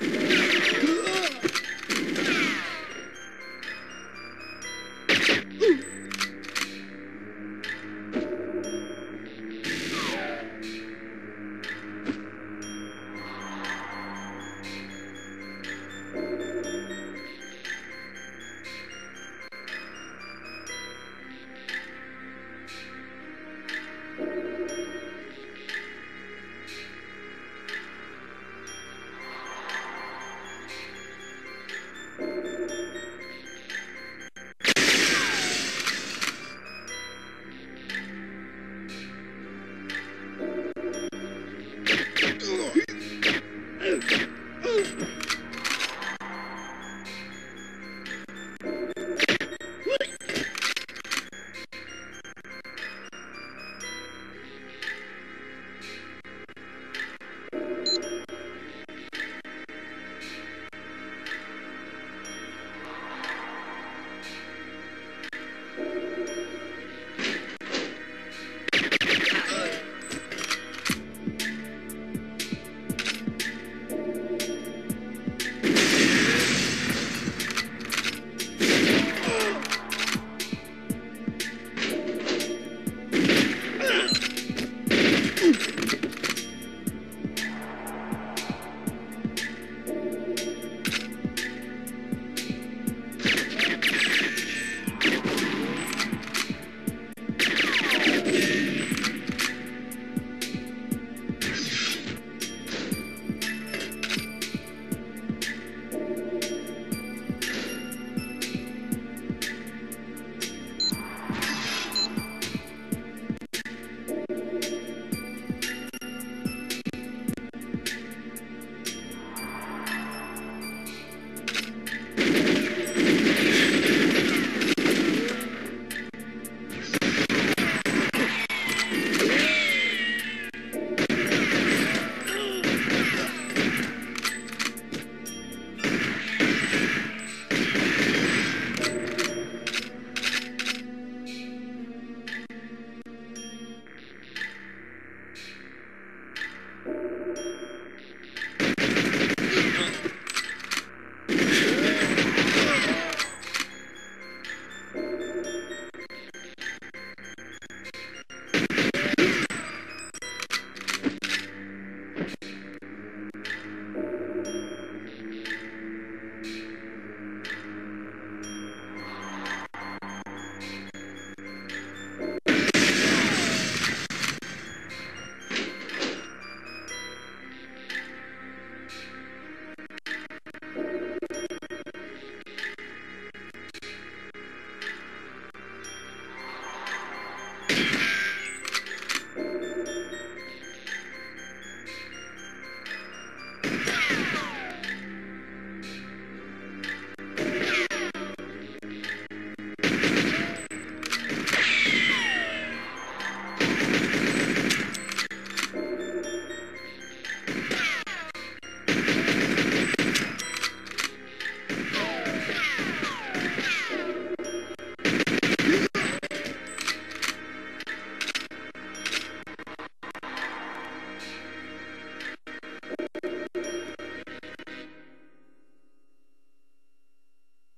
Bye.